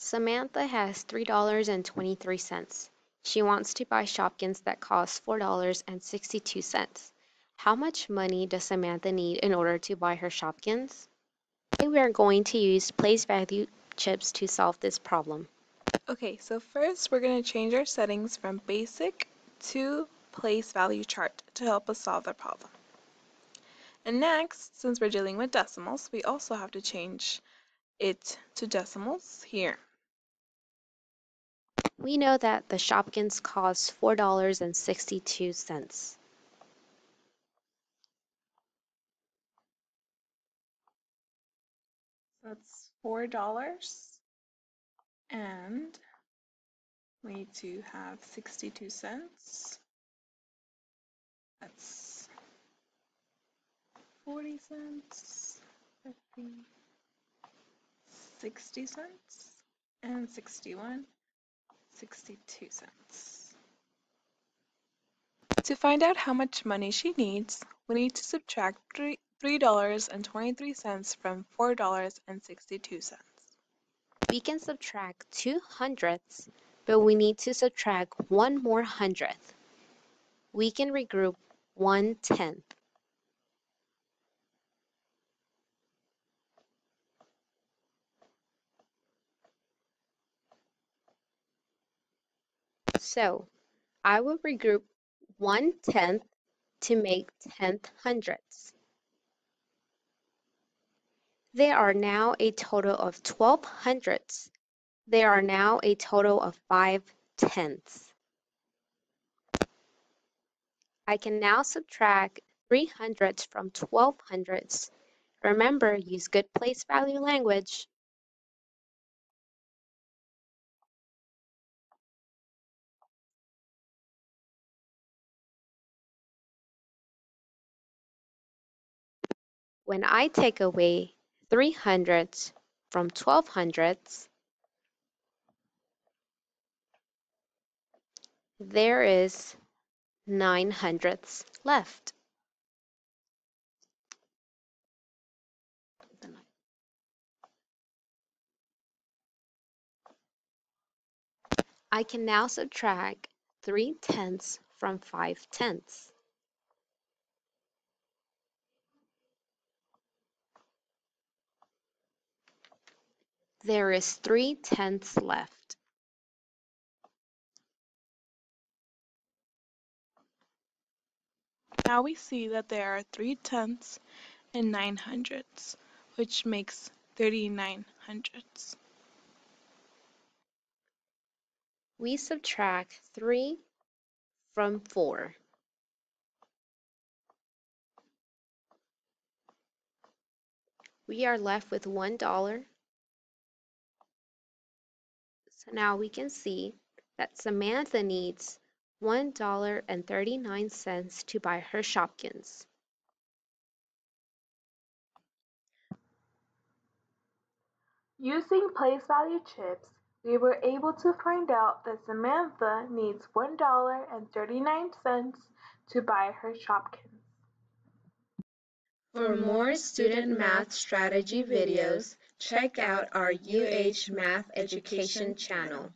Samantha has $3.23. She wants to buy Shopkins that cost $4.62. How much money does Samantha need in order to buy her Shopkins? Today we are going to use place value chips to solve this problem. Okay, so first we're going to change our settings from basic to place value chart to help us solve the problem. And next, since we're dealing with decimals, we also have to change it to decimals here. We know that the Shopkins cost $4.62. That's four dollars and we need to have 62 cents. That's 40 cents, 50, 60 cents, and 61, 62 cents. To find out how much money she needs, we need to subtract three $3.23 from $4.62. We can subtract two hundredths, but we need to subtract one more hundredth. We can regroup one tenth. So, I will regroup one tenth to make tenth hundredths. There are now a total of 12 hundredths. There are now a total of 5 tenths. I can now subtract 3 hundredths from 12 hundredths. Remember, use good place value language. When I take away 3 hundredths from 12 hundredths, there is 9 hundredths left. I can now subtract 3 tenths from 5 tenths. There is 3 tenths left. Now we see that there are 3 tenths and 9 hundredths, which makes 39 hundredths. We subtract 3 from 4. We are left with $1 so now we can see that Samantha needs $1.39 to buy her Shopkins. Using place value chips, we were able to find out that Samantha needs $1.39 to buy her Shopkins. For more student math strategy videos, check out our UH Math Education channel.